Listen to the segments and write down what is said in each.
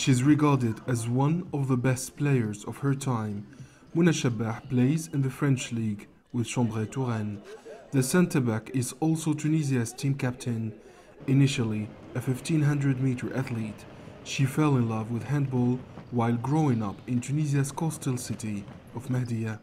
She's regarded as one of the best players of her time. Mouna Chebbah plays in the French league with Chambray Touraine. The centre back is also Tunisia's team captain. Initially a 1500 meter athlete, she fell in love with handball while growing up in Tunisia's coastal city of Mahdia.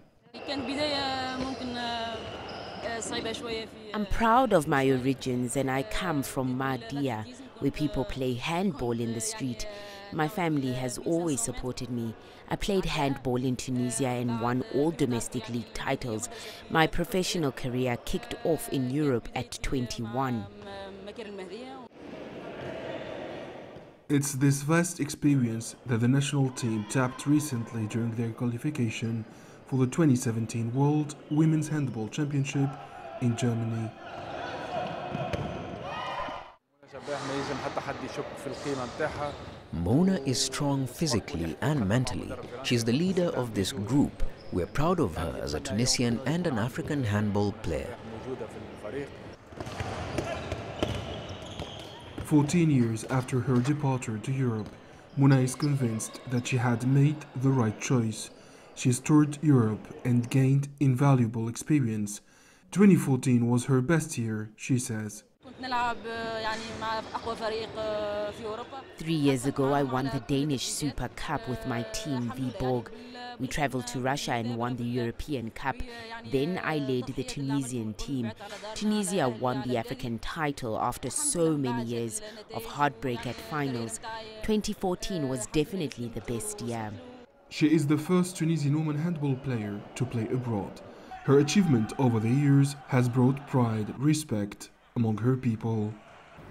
I'm proud of my origins and I come from Mahdia, where people play handball in the street. My family has always supported me. I played handball in Tunisia and won all domestic league titles. My professional career kicked off in Europe at 21. It's this vast experience that the national team tapped recently during their qualification for the 2017 World Women's Handball Championship in Germany. Mona is strong physically and mentally. She's the leader of this group. We're proud of her as a Tunisian and an African handball player. 14 years after her departure to Europe, Mona is convinced that she had made the right choice. She's toured Europe and gained invaluable experience. 2014 was her best year, she says. Three years ago, I won the Danish Super Cup with my team, Viborg. We traveled to Russia and won the European Cup. Then I led the Tunisian team. Tunisia won the African title after so many years of heartbreak at finals. 2014 was definitely the best year. She is the first Tunisian woman handball player to play abroad. Her achievement over the years has brought pride, respect among her people.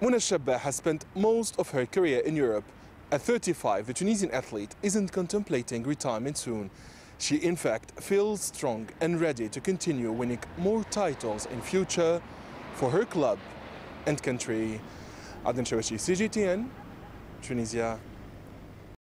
Mouna Chebbah has spent most of her career in Europe. At 35, the Tunisian athlete isn't contemplating retirement soon. She in fact feels strong and ready to continue winning more titles in future for her club and country. Aden Shawashi, CGTN, Tunisia.